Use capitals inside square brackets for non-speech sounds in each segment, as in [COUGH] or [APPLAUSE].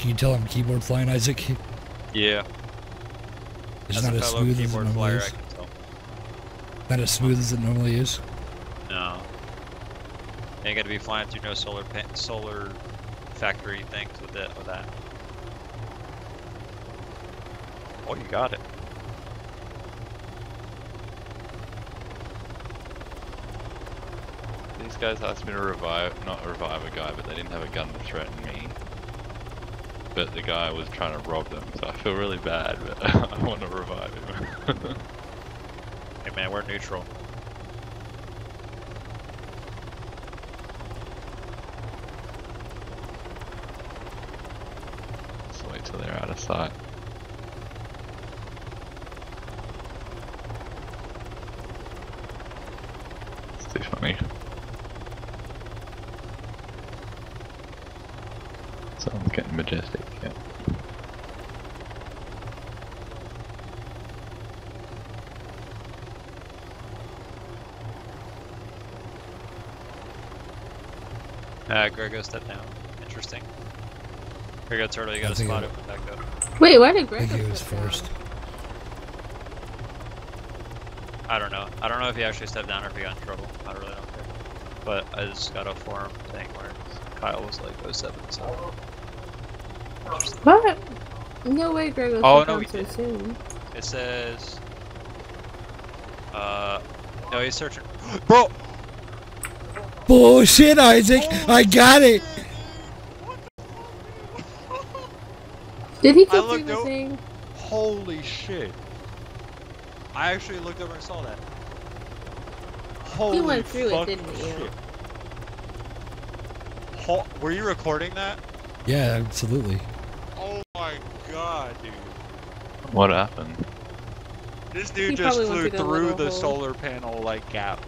Can you tell I'm keyboard flying, Isaac? [LAUGHS] Yeah. It's not as smooth as it normally flyer, is. I can tell. Not as smooth as it normally is. No. Ain't gonna be flying through no solar pa- solar factory things with it with that. Oh, you got it. These guys asked me to revive, not revive a guy, but they didn't have a gun to threaten me. But the guy was trying to rob them, so I feel really bad, but [LAUGHS] I want to revive him. [LAUGHS] Hey man, we're neutral. Just wait till they're out of sight. It's too funny. Someone's getting majestic, yeah. Uh, Grego, step down. Interesting. Grego Turtle, you got I a spot it- open back up. Wait, why did Grego I think he was first. I don't know. I don't know if he actually stepped down or if he got in trouble. I really don't care. But I just got a forum thing where Kyle was like 07, so. What? No way Greg was Oh, oh, no, no, we so did. soon. It says. Uh. No, he's searching. [GASPS] Bro! Bullshit, Isaac! I got it! Did he I go through the o- thing? Holy shit. I actually looked over and saw that. Holy went through it, didn't you? shit. Ho- were you recording that? Yeah, absolutely. Oh my god, dude. What happened? This dude He just flew through the through the hole. solar panel like gap.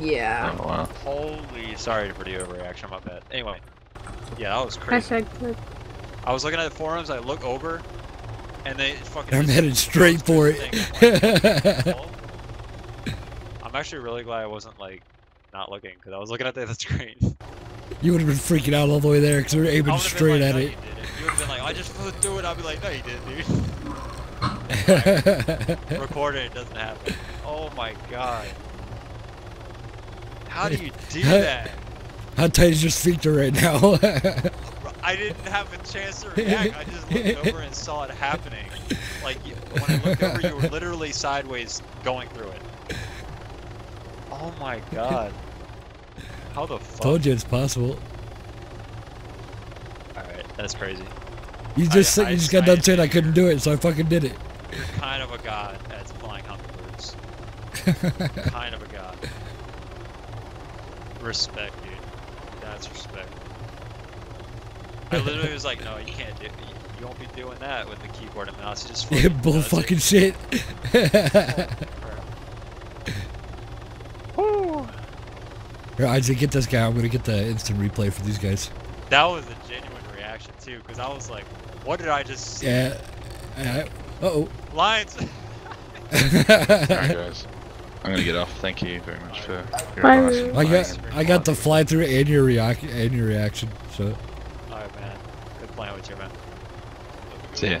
Yeah. Oh wow. Holy, sorry for the overreaction, my bad. Anyway, yeah, that was crazy. Hashtag clip. I was looking at the forums, I look over, and they fucking. I'm headed straight for it. I'm, like, "Oh." [LAUGHS] [LAUGHS] I'm actually really glad I wasn't like not looking because I was looking at the, the screen. you would have been freaking out all the way there because we were aiming would've been straight like, at no, it. You, didn't. you would have been like, I just flew through it. I'd be like, no, you didn't, dude. [LAUGHS] Recorded, it doesn't happen. Oh my god. How do you do that? How tight is your sphincter right now? I didn't have a chance to [LAUGHS] react. I just looked over and saw it happening. Like when I looked over, you were literally sideways going through it. Oh my god. How the fuck? Told you it's possible. Alright, that's crazy. You I- just said I you just got I done saying I couldn't do it, so I fucking did it. You're kind of a god at flying hummingbirds. [LAUGHS] kind of a god. Respect, dude. That's respect. I literally was like, no, you can't do it. You won't be doing that with the keyboard and mouse. You just [LAUGHS] Yeah, fucking bull does it. fucking shit. Here, Isaac, get this guy. I'm gonna get the instant replay for these guys. That was a genuine reaction too, because I was like, what did I just see? Yeah. Uh oh. Lions! [LAUGHS] Alright guys. I'm gonna get off. Thank you very much for your Bye, advice. Roo. I got I got the fly through and your react and your reaction. So Alright, man. Good playing with you, man. See ya.